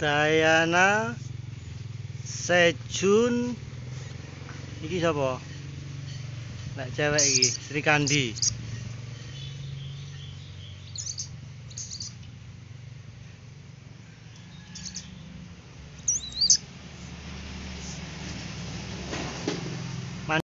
Diana Sejun iki sapa? Nek cewek iki Sri Kandi.